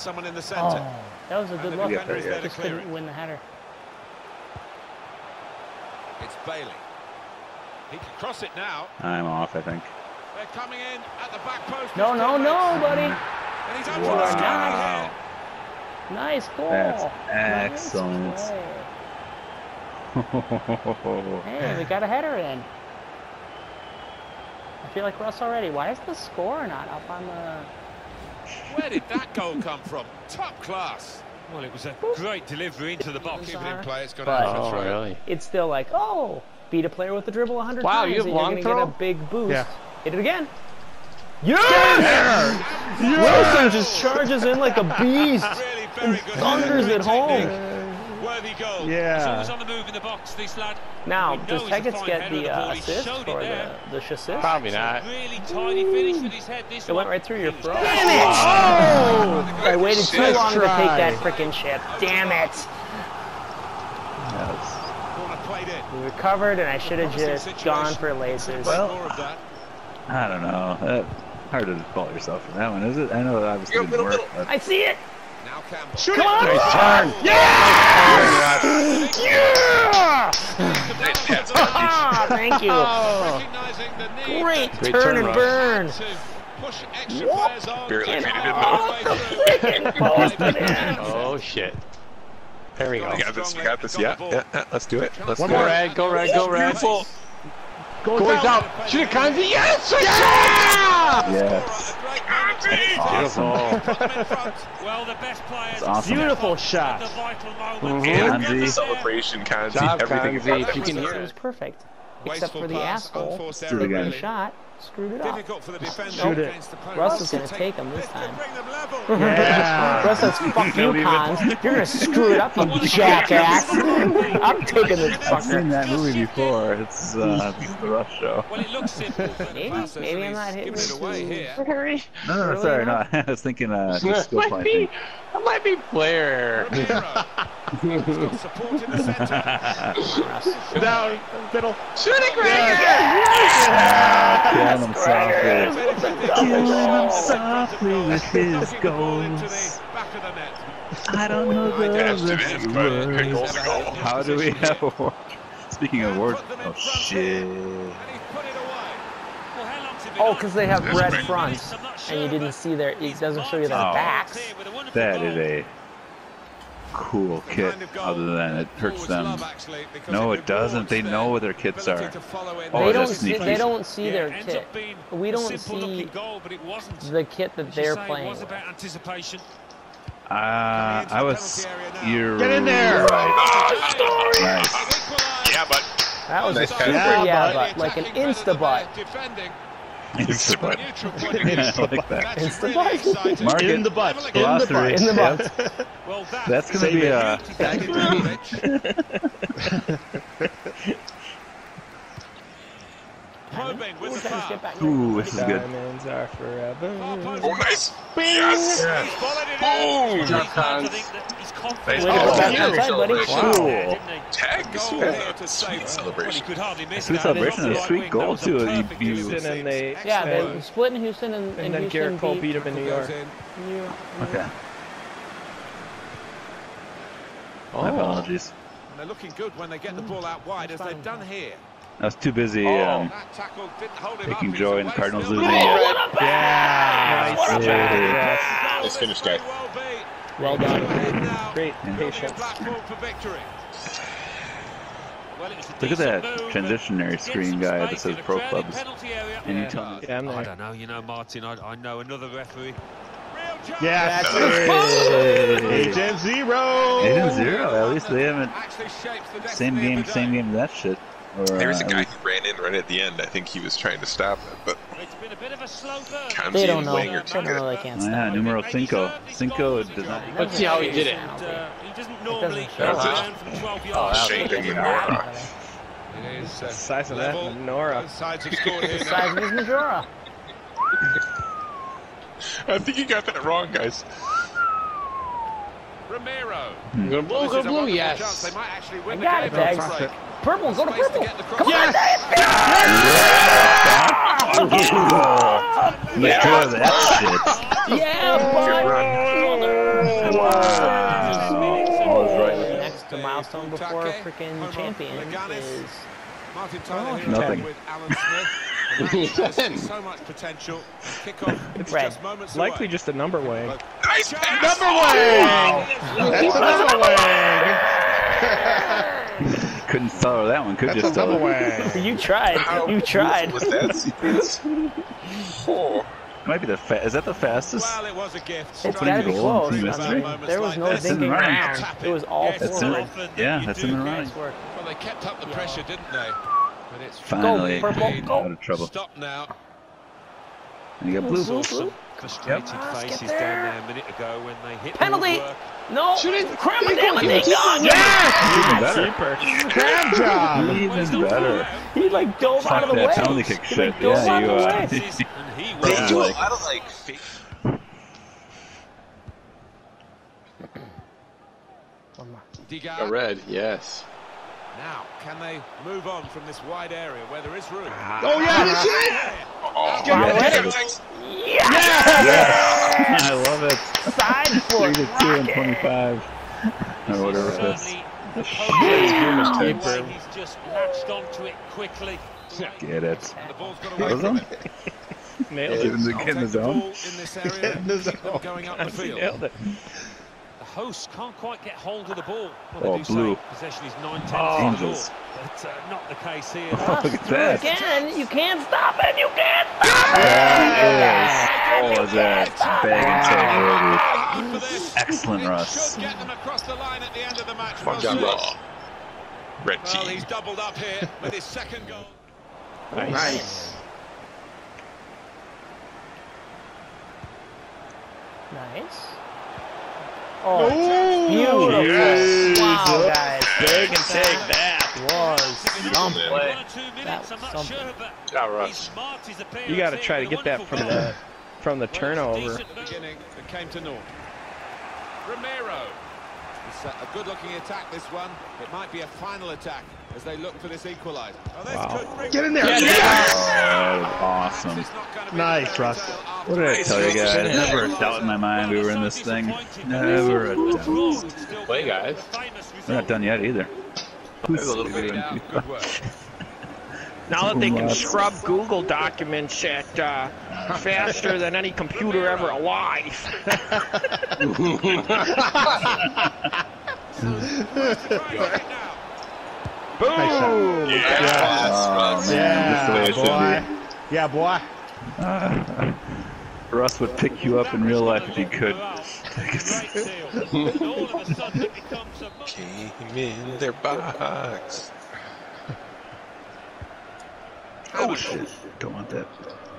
someone in the centre. Oh, that was a good the look. defender is there to Just clear couldn't it. win the header. It's Bailey. He can cross it now. I'm off, I think. They're coming in at the back post. No, no, no, buddy. Mm. And he's opened Wow. the sky. Nice goal. That's Nice excellent. goal. Hey, we got a header in. I feel like Russ already. Why is the score not up on the? Where did that goal come from? Top class. Well, it was a great delivery into the box. Keep it in play. It's gone But- Oh, throw. really? It's still like, oh, beat a player with the dribble 100 Wow, times you have and long you're gonna throw? get a big boost. Yeah. Hit it again. Yes! Wilson just charges in like a beast. Really very good. Thunders it home. Technique. Worthy goal. He's always Yeah. on the move in the box, this lad. Now, We does he's a fine get header of the the uh, assist showed it or the, the assist? Probably not. Really tiny finish with his head. This It went right through your throat. Oh! I waited too Nice long to take that freaking chip. Damn it. Yes. Corner played in. We recovered and I should have just gone for laces. Well- More of that. I don't know. Uh, hard to fault yourself for that one, is it? I know that obviously Go, didn't work, but I see it. Now Come on. Nice turn. Yeah! That's Ah, thank you. Recognizing Great Great turn turn, and burn. push extra Whoop. Barely And made it in all the way through. Post it in. Oh, shit. There we go. We got this. We got this. Yeah, yeah, yeah. Let's do it. Let's One do more, it. Ed. Go, Red. Go, Red. Beautiful. Goes out. Shoot it, Kanzi. Yes! Yeah! Yes. Beautiful. Well, the best players. Awesome. Beautiful at the shot. moment. Mhm. And Kanzi. the celebration, Kanzi. Job, Everything Kanzi. about You that can hear It was perfect. Except for the pass, asshole unforced Do it again. the shot. Screwed it up. Difficult for the defender Shoot it. against the opponent. Russ is gonna take him this time. bring them level. Yeah. Russ says, fuck you, Konz. You're gonna screw it up, you jackass. I'm taking this I've seen that movie before. It's, uh, it's the Rush Show. Well, it looks simple. but Maybe, Passes maybe and I'm not hitting it it away here. Harry. No, no, Really sorry, no. not? I was thinking uh, just skill might point. be, that might be player. Romero. He's got support in the centre. Down, middle. Shoot it, Greg! Killing him softly. Killing him softly with his Knocking into goals. the back of the net. I don't know the Dashed it other in, but good goal words. How do we have awards? Speaking of awards, Put them in oh shit. And he's put it away. Well, how long's it been Oh, because they have red fronts, and you didn't see their. It doesn't show you their backs. Here with a wonderful That goal. is a cool kit, kind of goal other than it hurts them. love, No, it doesn't. They know what their kits are. to follow in. Oh, They don't. See, they don't see Yeah, their kit. We don't see goal, but it wasn't. the kit that they're say, playing It was about anticipation. Uh, I was. You're Get in there. right. Nice. Yeah, but That was Nice a super Yeah, yeah, but- but like an insta butt. Defending. It's but- Neutral point of Yeah, view. I like that. That's Insta butt. Mark In it. the butt. In the Glossary. butt. In the butt. Well, that That's gonna be a a- beauty. Probing with Ooh, the trying to foul. get back. Ooh, this is good. Diamonds are forever. Oh, nice. Yes. He's followed it in. Boom. He's glad to think that he's confident. Nice Way to go Oh, back yeah. outside, buddy. Wow. Cool. Tag. Goal Yeah, Sweet save. Well, he celebration. could hardly miss Sweet celebration and a sweet goal, too. was a You- perfect you- delivery. Houston and they. Yeah, they split in Houston and, and and then Houston Gerrit Cole beat beat him in New York. New York. Okay. Oh. My apologies. And they're looking good when they get the ball out wide, as they've done here. I was too busy Oh. um, That tackle didn't hold him taking joy in the Cardinals losing. Yeah. What a Nice. pass. Nice finish, guy. Well done. Great Yeah. patience. Look at that transitionary screen guy that says pro clubs. And you Yeah. tell me Yeah, I'm I don't know, you know, Martin, I, I know another referee. Yes. Hey. Agent Zero. Agent Zero. At least they haven't Actually shapes the same game, same day. game. That shit. Or, There was a uh, guy who ran in right at the end. I think he was trying to stop it, but It's been a bit of a slow burn. Kanzi They don't know. Wang They are don't too know they can't Oh, stop. yeah, numero cinco. Cinco does not. Let's see how he did it. And, uh, he doesn't normally show. turn That's around from 12 Oh, yards. that Shane was Ding good. and Nora. It is, uh, The size of that level. menorah. Both sides have scored here The size of now. his Majora. I think you got that wrong, guys. Ramiro. Go blue, go blue, yes. chance. They might actually win the got it, game. Dags. Break. Purple, go to Space to purple. get the cross. Come on, Make sure of that shit. Yeah, bud. Mother. All is right with The it. next milestone before freaking champion is Martin oh, Tyler here Nothing. with Alan Smith. The match has so much potential. Kickoff is Red. just moments Likely away. just a number wang. Nice pass! Number wang! That's a number wang! Couldn't throw that one, could That's you? a double Still? wang. you tried. You tried. With that sequence. Oh. Might be the fa- is that the fastest? Well, it was a gift. It's Opening gotta be close. in I history. there was no That's thinking around. It was all That's in, forward. yeah, that's in the running. Well, they kept up the pressure, didn't they? But it's Finally, purple, out go. of trouble. Stop now. And you got blue. Blue, blue. Frustrated Let's faces there. down there a minute ago when they hit Penalty. No. Shoot it. Cram it down. Ding dong. Even better. Keeper. Grab job. Even better. He like dove out of the that way. penalty kick He, shit. like, Yeah, you of the uh, way. And he They was do a lot of like fake. Digard. red, yes. Now, can they move on from this wide area where there is room? Oh, yeah! Oh, Yes. Yes! I love it. Side Three foot. to two and rocket. twenty-five. Or whatever it is. certainly The the shit. way he's just latched onto it quickly. Get it. The ball's got That away was from him? it. Nailed it. in the, get in the Take the ball zone. in. In the zone. going up the field. nailed it. The hosts can't quite get hold of the ball. Well, Oh, they do blue. say possession is nine tenths Oh. of the Angels. but uh, not the case here. Oh, look at that. Again, you can't stop it. You can't stop it. That is. Oh, is that bag and Good for. Excellent, It Russ. Should get them across the line at the end of the match. Fuck We'll. Russ. Red Well, he's doubled up here with his second goal. Nice. Nice. Oh, Ooh, yes. Wow, guys. Big and take that. Was two minutes, That was something. his appearance You got to try to get that from the from the turnover. That came to naught. Romero. It's a, a good-looking attack, this one. It might be a final attack as they look for this equaliser. Oh, Wow. Get in there. Oh, that was This awesome. is not gonna be Nice, the Russ. fairy tale after What did I tell you guys? Yeah. Never a doubt in my mind we were in this thing. Never a doubt. Still Play, guys. We're not done yet either. There's a little bit Now, good work. Now that they can scrub Google documents at uh, faster than any computer ever alive. Boom! Oh, man, just the way it should be. Yeah, boy. Uh, Russ would pick you up in real life if he could. Great deal. And all of a sudden it becomes a much Came in their box. Oh shit! Don't want that.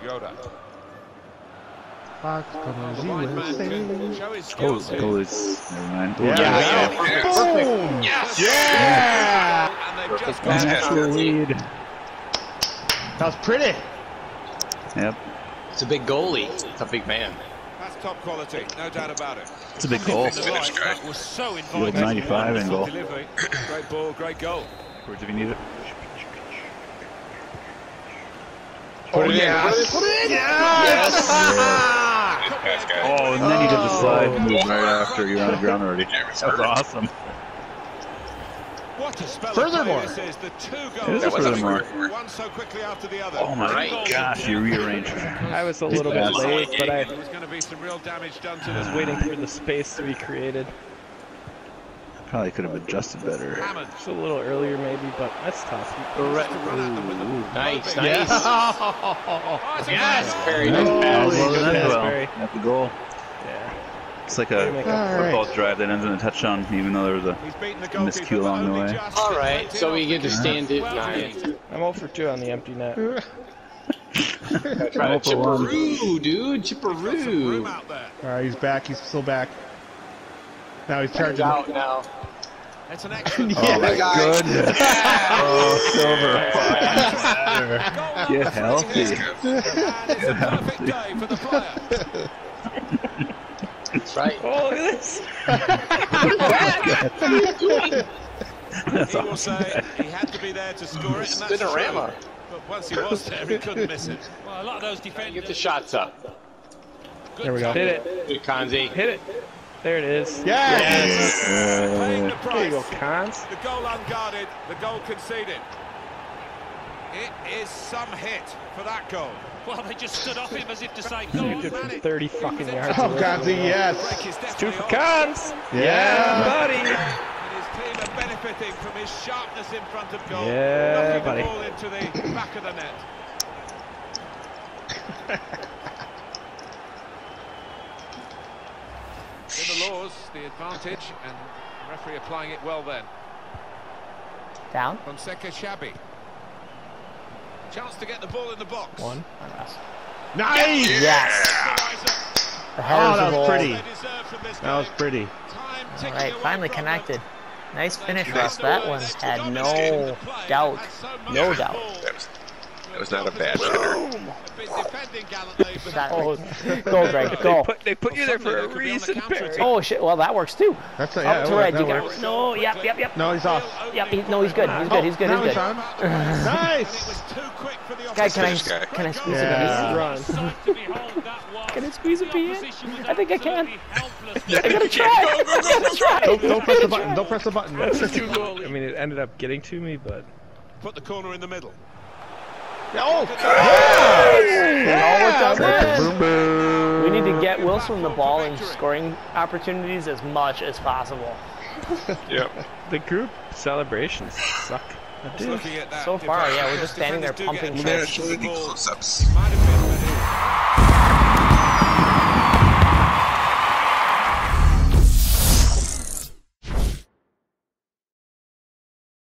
Yoda. Fox The blind man can show his Oh, skills here. goalies. Never mind. Yeah, yeah. Boom! Yes! Yeah! And they've just pass. got Natural lead. That was pretty. Yep. It's a big goalie. It's a big man. That's top quality, no doubt about it. It's a big goal. From the right, Finish guy. that was so inviting. 95 and goal. Great ball, great goal. Where's if you need it? Oh, yeah. Put it in. Yes. Nice guy. Oh, and then you did the oh. slide move right after you were on the ground already. Yeah, it was That was awesome. What a spell Furthermore. of this is. The two goals. is a furthermore. furthermore. One so quickly after the other. Oh my Right. gosh, you rearranged. I was a little bit late, but I There was going to be some real damage done to was this. Ah. waiting for the space to be created. Probably could have adjusted better. Just a little earlier, maybe, but that's tough. To run at them with the Nice, probing. nice. Oh, Yes, goal. very nice Oh, pass. well, good pass, well, at the goal. Yeah. It's like a make up for it. football drive that ends in a touchdown, even though there was a. The Miscue along the way. just. All It right, went so we get the to stand it nine. I'm 0 for 2 on the empty net. Try to for one. chipperoo, dude. Got Chipperoo. All right, he's back. He's still back. Now he's Turns charging. out now. That's an excellent Oh my goodness! oh, silver. goal. Get healthy. And it's a perfect day for the player. That's right. Oh, look at this. That's He will say he had to be there to score it, and that's true. Spinorama. But once he was there, he couldn't miss it. Well, a lot of those defenders. Get the shots up. There we go. Hit it. Good, Kanzi. Hit it. There it is. Yes! Paying the There you go, price. Konz. The goal unguarded, the goal conceded. It is some hit for that goal. Well, they just stood off him as if to say, Go go on, on, Good man, 30 fucking yards Oh, away. Yes. Break is Two for on. Konz. Yeah. buddy. And his team are benefiting from his sharpness in front of goal. Yeah, buddy. the ball into the back of the net. In the advantage, and referee applying it well then. Down. From Seka Shabby. Chance to get the ball in the box. One. Nice! Yes. The Oh, that was pretty. They deserve from this That was pretty. Time All ticking right, away finally connected. Nice finish, They Russ. That one had no dominate the play. doubt. Had so much No doubt. Ball. That was, not a bad hitter. Have been defending gallantly, but Shot Oh, right. Go, Greg, go. Put, they put you there for a they could be on the reason, Perry. Oh shit! Well, that works too. That's not, oh, Up yeah, to that red. You works. got no. Yep, yep, yep. No, he's off. Yep. He, no, he's good. He's good. He's good. Now He's he's good. on. It Nice! was too quick for the Guy, can I guy. can I squeeze Yeah. a Run. Sight to behold that was. Can I squeeze a The pea in? opposition was I think I can. absolutely helpless. pee? I gotta try. I gotta try. Don't, don't press the button. Don't press the button. I mean, it ended up getting to me, but Put the corner in the middle. Oh! We need to get Wilson the ball and scoring opportunities as much as possible. Yep. the group celebrations suck. At So far, yeah, we're just standing there defenders do get pumping a Yeah, chance show the the close-ups.